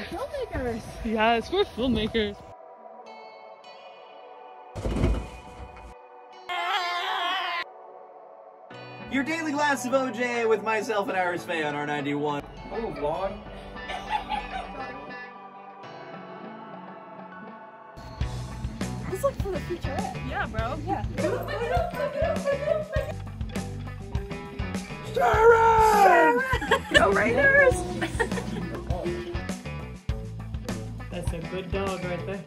filmmakers. Yes, we're filmmakers. Your daily glass of OJ with myself and Iris Faye on R91. Oh, vlog. Let's look for the future. Yeah, bro. Yeah. Go Raiders! good dog right there.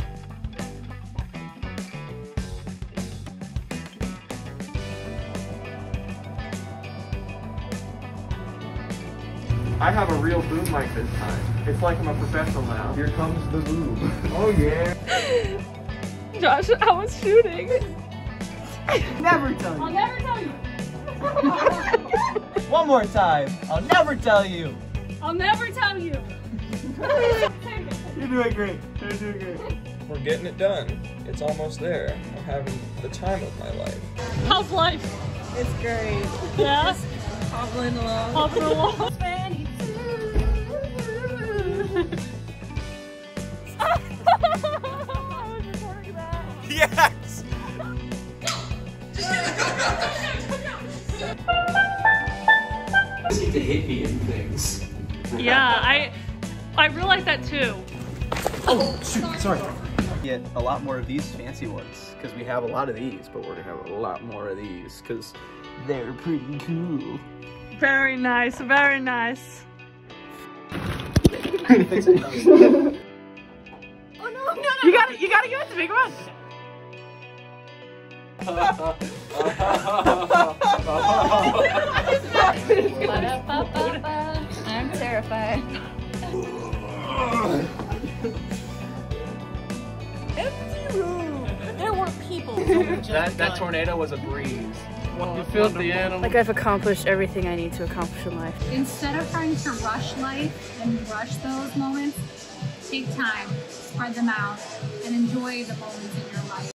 I have a real boom mic this time. It's like I'm a professional now. Here comes the boom. oh yeah. Josh, I was shooting. Never tell you. I'll never tell you. One more time. I'll never tell you. I'll never tell you. You're doing great. You're doing great. We're getting it done. It's almost there. I'm having the time of my life. How's life? It's great. Yeah? Hobbling along. Hopping along. I was recording that. Yes. to hit me in things. Yeah, I I realized that too. Oh, shoot. Sorry. Get a lot more of these fancy ones because we have a lot of these, but we're gonna have a lot more of these because they're pretty cool. Very nice, very nice. Oh no, no, no. You gotta you gotta give it to me, come I'm terrified. that that tornado was a breeze. You filled the animal. like I've accomplished everything I need to accomplish in life. Instead of trying to rush life and rush those moments, take time, spread them out, and enjoy the moments in your life.